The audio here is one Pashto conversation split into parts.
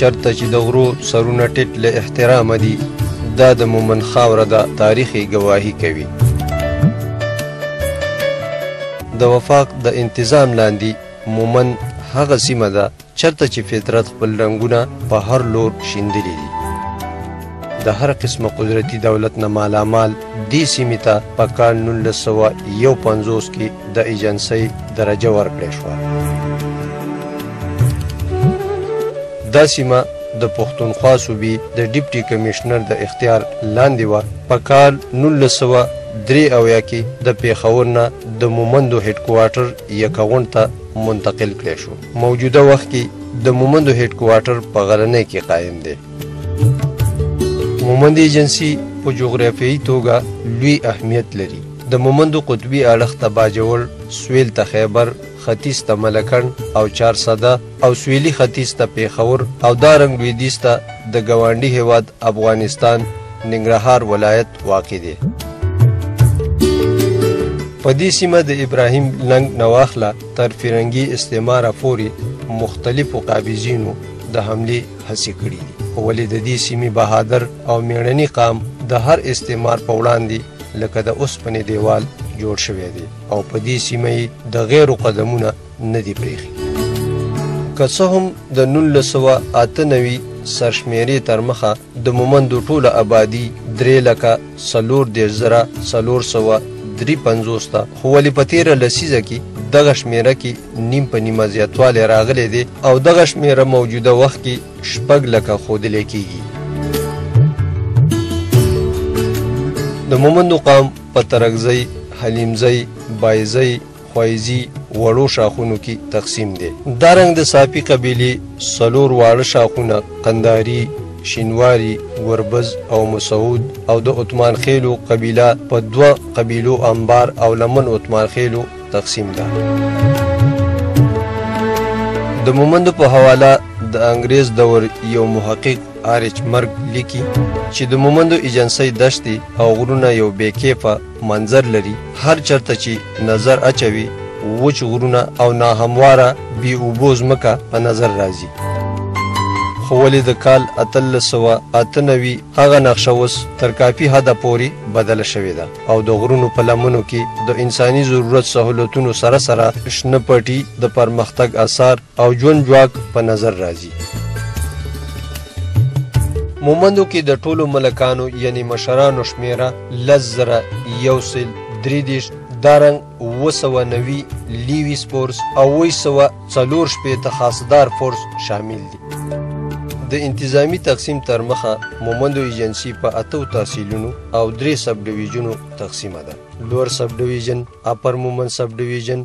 چرته چې د غرو سرونه ټیټ له احترام دي دا د مومن خاوره ده تاریخي گواهی کوي د وفاق د انتظام لاندې مومن هغه سیمه ده چرته چې فطرت خپل رنګونه په هر لور شیندلي دي د هر قسم قدرتي دولت نه مالامال دې سیمې ته په کال 1951 کې د ایجنسۍ درجه ورکړې شوه دا سیمه د پښتونخوا صوبې د ډیپټي کمشنر د اختیار لاندې و په کال 1903 کې د پیښور نه د مومندو هډکوارټر یکاون ته منتقل کړی شو موجوده وخت کې د مومندو هډ کوارټر په غرنۍ کې قائم دی مومند ایجنسی په جغرافیایي توګه لوی اهمیت لري د مومندو قطبي اړخ ته باجوړ سویل ته خیبر ختیځ ته ملکن او چارسده او سویلي ختیځ ته پیښور او دا رنګ لویدیځ ته د ګاونډي هیواد افغانستان ننګرهار ولایت واقع دی په دې سیمه د ابراهیم لنګ نواخله تر فرنګي استعماره پورې مختلفو قابضینو د حمله هڅې کړې دي ولې د دې سیمې بهادر او میړنی قام د هر استعمار په وړاندې لکه د اوسپنې دیوال جوړ شوی دی او په دې سیمه یې د غیرو قدمونه نه دی پریخي که څه هم د 1998 سرشمیرې تر مخه د مومندو ټوله آبادی درې لکه څلور دېرش زره څلور سوه دري پنځوس ته خو ولې په تېره لسیزه کې دغه شمېره کې نیم په نیمه زیاتوالی راغلی دی او دغه شمېره موجوده وخت کې شپږ لکه ښودلی کېږي د مومندو قام په ترکزۍ حلیمزۍ بایزۍ خوایزی وړو شاخونو کې تقسیم دی دا رنګ د ساپی قبیله سلور واړه شاخونه قنداری شینواری وربز او مسعود او د عثمان خیلو قبیله په دوه قبیلو انبار او لمن عثمان خیلو تقسیم ده د مومند په حواله د انګریز دور یو محقق آرچ مرګ لیکي چې د مومندو ایجنسۍ دشتې او غرونه یو بې کیفه منظر لري هر چرته چې نظر اچوي وچ غرونه او ناهمواره بي اوبو ځمکه په نظر راځي خو ولې د کال اتلس سوه اته نوي هغه نقشه اوس تر کافي حده پورې بدله شوې ده او د غرونو په لمنو کې د انساني ضرورت سهولتونو سره سره شنه پټي د پرمختګ اثار او جون جواک په نظر راځي مومندو کې د ټولو ملکانو یعنی مشرانو شمیره لزره یوسل درې دیش دارنګ وسوه نوی لیویس فورس او ویسوه څلور شپې تخاصدار فورس شامل دي د انتظامی تقسیم تر مخه مومندو ایجنسی په اتو تحصیلونو او درې سب ډیویژنو تقسیم ده لوور سب ډیویژن اپر مومن سب ډیویژن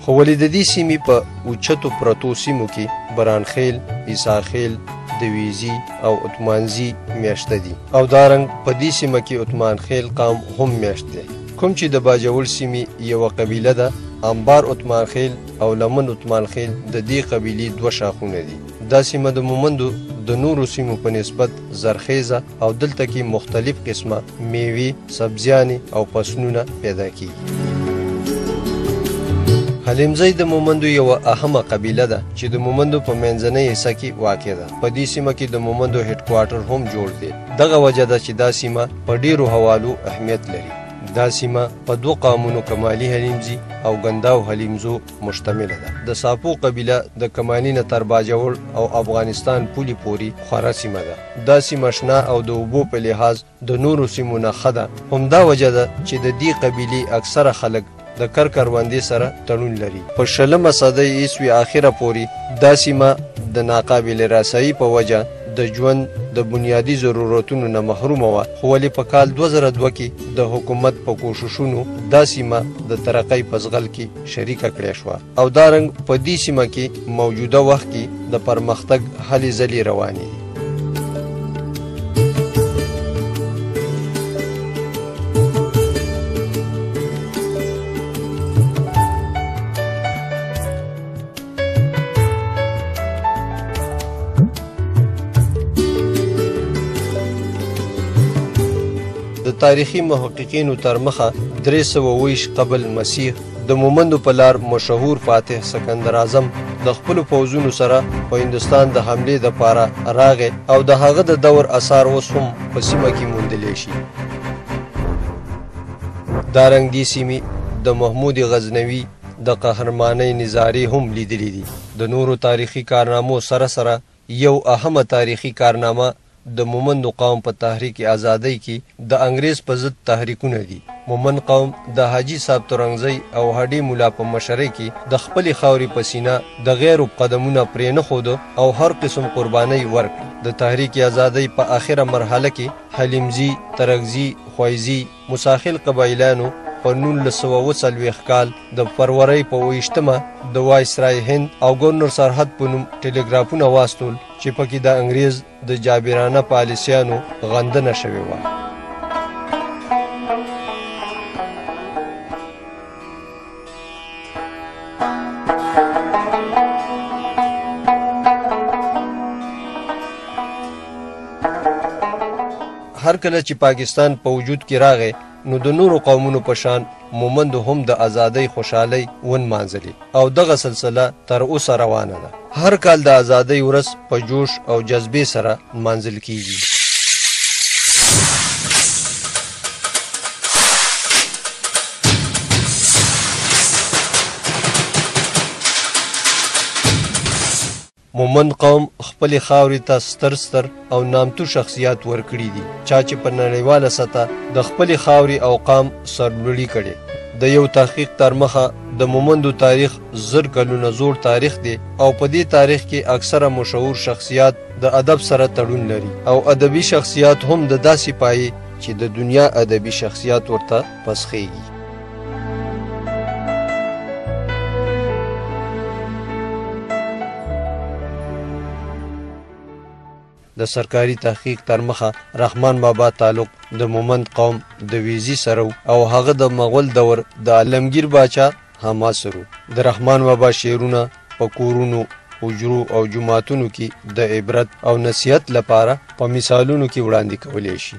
خو ولې د دې سیمې په اوچتو پرتو سیمو کې برانخیل، ایسارخیل، دویزی او عثمانزی میشته دي او دارنګ په دې سیمه کې عثمان خیل قام هم میشت دی کوم چې د باجول سیمې یوه قبیله ده انبار عثمان خیل او لمن عثمان خیل د دې قبیلې دوه شاخونه دي دا سیمه د مومندو د نورو سیمو په نسبت زرخیزه او دلته کې مختلف قسمه میوي، سبزیانې او فصلونه پیدا کیږي. حلیمزی د مومندو یو اهمه قبیله ده چې د مومندو په منځنۍ حصہ کې واقع ده په دې سیمه کې د مومندو هډ کوارټر هم جوړ دی دغه وجه ده چې دا سیمه په ډیرو حوالو اهمیت لري دا سیمه په دوه قامونو کمالي حلیمزي او ګنداو حلیمزو مشتمله ده. د ساپو قبیله د کماني نه تر باجوړ او افغانستان پولې پورې خوره سیمه ده. دا سیمه شنه او د اوبو په لحاظ د نورو سیمو نه ښه ده. همدا وجه ده چې د دې قبیلې اکثره خلک د کر کروندې سره تړون لري. په شلمه صدۍ عیسوي آخره پورې دا سیمه د ناقابل رسايي په وجه د ژوند د بنیادي ضرورتونو نه محرومه وه، خو ولې په کال دوه زره دوه کې د حکومت په کوششونو دا سیمه د ترقۍ په ځغل کې شریکه کړې شو او دا رنګ په دې سیمه کې موجوده وخت کې د پرمختګ هلې ځلې روانې دي د تاریخي محققینو تر مخه 320 قبل مسیح د مومندو په لار مشهور فاتح سکندر اعظم د خپل پوزونو سره په هندستان د حمله د پاره راغې او د هغه د دور اثار اوس هم په سیمه کې موندل شي دارنګ دي سیمي د محمود غزنوي د قهرمانۍ نظارې هم لیدلې دي د نورو تاریخي کارنامو سره سره یو اهمه تاریخي کارنامه د مومند قوم په تحریک ازادۍ کې د انګریز په ضد تحریکونه دي مومند قوم د حاجی صاحب ترنګزی او هډی مولا په مشرۍ کې د خپل خاورې په سینه د غیر قدمونه پرې نه خود او هر قسم قرباني ورک د تحریک ازادۍ په اخره مرحله کې حلیمزی ترغزی خویزی موساخېل قبایلانو په نولس سوه او څلوېښت کال د فرورۍ په اویشتمه د وایسرای هند او ګورنر سرحد په نوم ټیلیګرافونه واستول چې پکې د انګریز د جابرانه پالیسیانو غندنه شوې وه هر کله چې پاکستان په وجود کې راغی نو د نورو قومونو په شان مومندو هم د ازادۍ خوشحالۍ ونمانځلې او دغه سلسله تر اوسه روانه ده هر کال د ازادۍ ورځ په جوش او جذبې سره نمانځل کیږي مومند قوم خپلې خاورې ته ستر ستر او نامتو شخصیات ورکړي دي چا چې په نړیواله سطح د خپلې خاورې او قام سرلوړي کړي د یو تحقیق تر مخه د مومندو تاریخ زر کلونه زوړ تاریخ دی او په دې تاریخ کې اکثره مشهور شخصیات د ادب سره تړون لري او ادبي شخصیات هم د داسې پایې چې د دنیا ادبي شخصیات ورته پسخېږي. د سرکاري تحقیق تر مخه رحمان بابا تعلق د مومند قوم د ویزي سره او هغه د مغول دور د عالمگیر باچا هما سره د رحمان بابا شعرونه په کورونو حجرو او جماعتونو کې د عبرت او نصیحت لپاره په مثالونو کې وړاندې کولای شي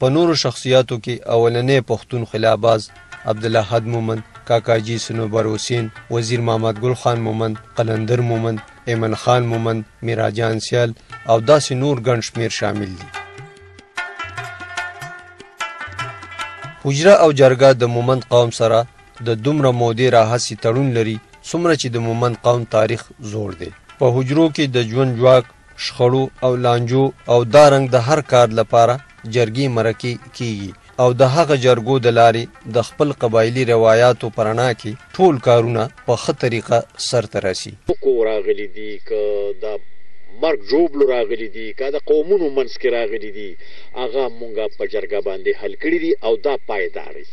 په نورو شخصیاتو کې اولنې پښتون خلاباز عبدالله حد مومند کاکاجی سنوبر حسین وزیر محمد ګل خان مومند قلندر مومند ایمن خان مومند میراجان سیال او داسې نور ګڼ شمیر شامل دي حجره او جرګه د مومند قوم سره د دومره مودې راهسي تړون لري څومره چې د مومند قوم تاریخ زوړ دی په حجرو کې د ژوند جواک شخړو او لانجو او دا رنګ د هر کار لپاره جرګې مرکې کیږي او د هغه جرګو د لارې د خپل قبایلی روایاتو په رڼا کې ټول کارونه په ښه طریقه سرته راسي. ټکو راغلي دي که د مرګ ژوبلو راغلي دي که د قومونو منځ کې راغلي دي هغه مونږه په جرګه باندې حل کړي دي او دا پایداري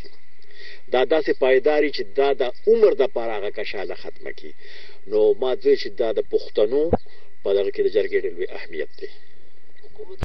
دا داسې پایداري چې دا د عمر د پاره هغه کشاله ختمه کی نو ما دوی چې دا د پښتنو په دغه کې د جرګې ډېر لوی اهمیت دی.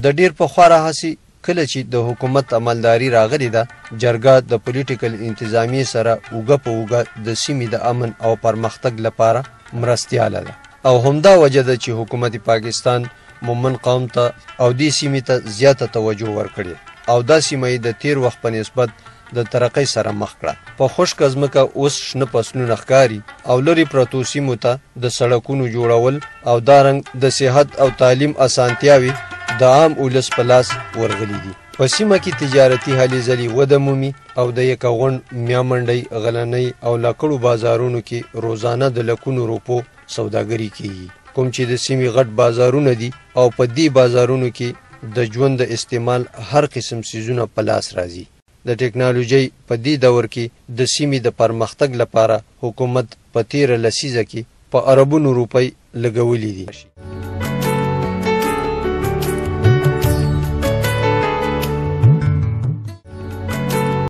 د ډېر پخوا راهسې کله چې د حکومت عملداري راغلې ده، جرګه د پولیټیکل انتظامیې سره اوږه په اوږه د سیمې د امن او پرمختګ لپاره مرستیاله ده او همدا وجه ده چې حکومت پاکستان مومن قوم ته او دې سیمې ته زیاته توجه ورکړې او دا سیمه یې د تېر وخت په نسبت د ترقۍ سره مخ کړه. په خشکه ځمکه اوس شنه فصلونه ښکاري او لرې پرتو سیمو ته د سړکونو جوړول او دا رنګ د صحت او تعلیم اسانتیاوې د عام ولس په لاس ورغلي دي. په سیمه کې تجارتي هلې ځلې وده مومي او د یکه غونډ، میامنډۍ، غلنۍ او لکړو بازارونو کې روزانه د لکونو روپو سوداګري کیږي کوم چې د سیمې غټ بازارونه دي او په دې بازارونو کې د ژوند د استعمال هر قسم سیزونه په لاس راځي د ټکنالوژۍ په دې دور کې د سیمې د پرمختګ لپاره حکومت په تیره لسیزه کې په اربونو روپۍ لګولې دي